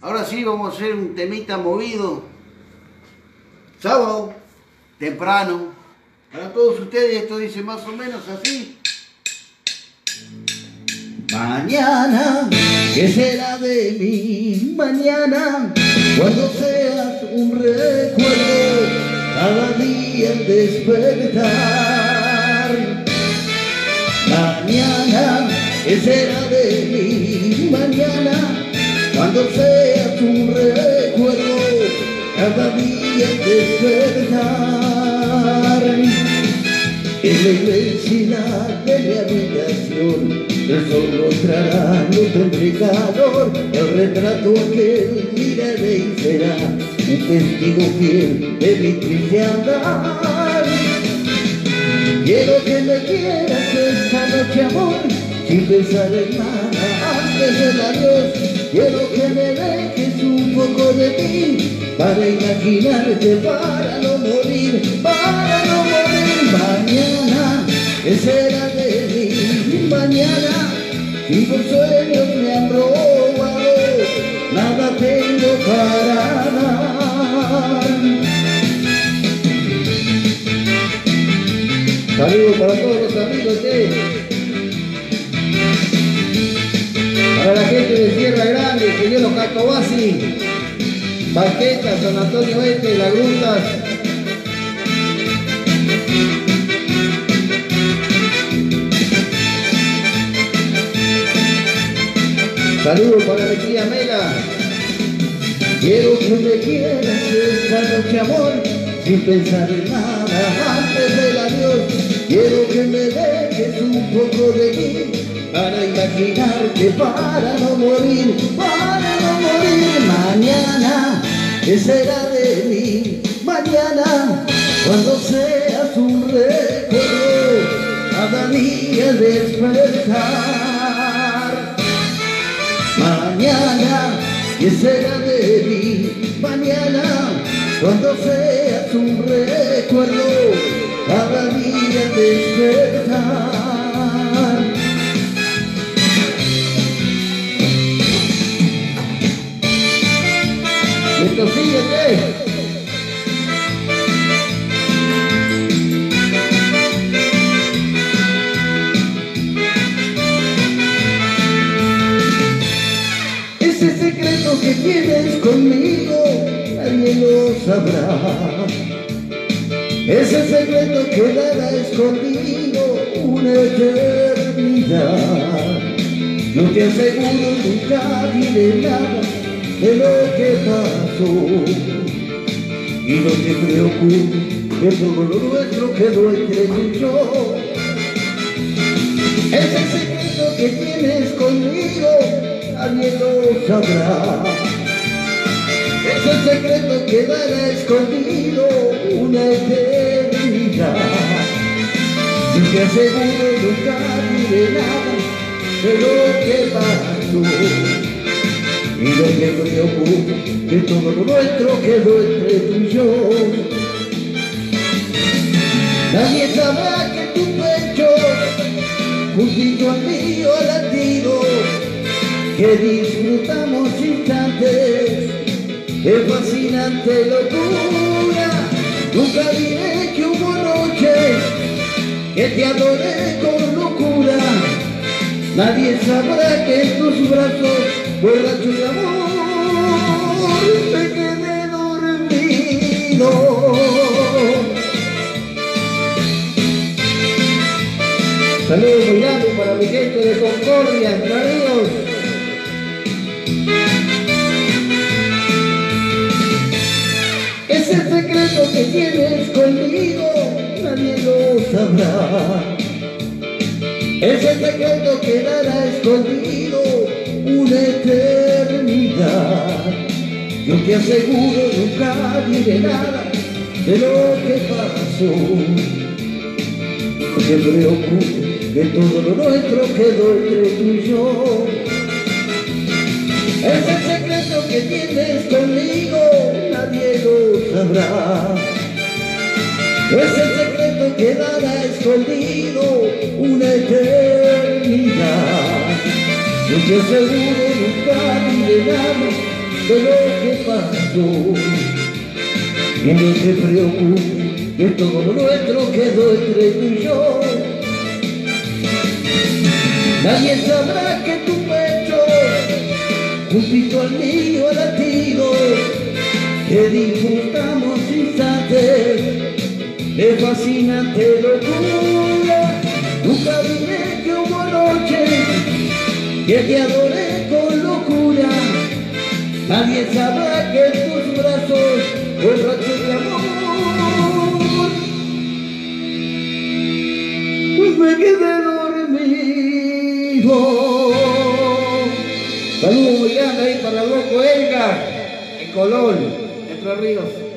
Ahora sí vamos a hacer un temita movido. Sábado, temprano. Para todos ustedes esto dice más o menos así. Mañana, ¿qué será de mí? Mañana, cuando seas un recuerdo, cada día el despertar. Mañana, ¿qué será de mí? Mañana, cuando seas un recuerdo, cada día despertar. En la inmensidad de mi habitación, el sol mostrará, no tendré el retrato aquel miraré y será un testigo fiel de mi triste andar. Quiero que me quieras esta noche, amor, sin pensar en nada antes del adiós. Quiero que me dejes un poco de ti, para imaginarte, para no morir, para no morir. Mañana, ¿qué será de mí? Mañana, si los sueños me han robado, nada tengo para dar. Saludos para todos los amigos de Sierra Grande, señor Catobasi, Baqueta, San Antonio Este, Las Grutas. Saludos para mi tía Mela. Quiero que me quieras esta noche, amor, sin pensar en nada antes del adiós. Quiero que me dejes un poco de mí para imaginarte, para no morir, para no morir. Mañana, ¿qué será de mí? Mañana, cuando seas un recuerdo, cada día despertar. Mañana, ¿qué será de mí? Mañana, cuando seas un recuerdo, Ese secreto que tienes conmigo, nadie lo sabrá. Ese secreto quedará escondido una eternidad. Yo te aseguro nunca diré nada de lo que pasó. Y no te preocupes, que todo lo nuestro quedó entre tú yo. Ese secreto que tienes conmigo, nadie lo sabrá. Ese secreto quedará escondido una eternidad. Y te aseguro nunca diré nada de lo que pasó. Y no te preocupes, que todo lo nuestro quedó entre tú y yo. Nadie sabrá que tu pecho, juntito al mío latido, que disfrutamos instantes de fascinante locura. Nunca diré que hubo noches que te adoré con locura. Nadie sabrá que tus brazos, borracho de amor, me quedé dormido. Saludos muy grandes para mi gente de Concordia, Entre Ríos. Ese secreto que tienes conmigo, nadie lo sabrá. Ese secreto quedará escondido una eternidad. Yo te aseguro nunca diré nada de lo que pasó. Te preocupes, que todo lo nuestro quedó entre tú y yo. Ese secreto que tienes conmigo, nadie lo sabrá. Ese secreto quedará escondido Yo te aseguro nunca diré nada de lo que pasó. Y no te preocupes, que todo nuestro quedó entre tú y yo. Nadie sabrá que tu pecho, juntito al mío latido, que disfrutamos instantes de fascinante locura. Nunca que te adoré con locura. Nadie sabrá que en tus brazos borracho de amor me quedé dormido. Saludos muy grandes ahí para loco Edgar, en Colón, Entre Ríos.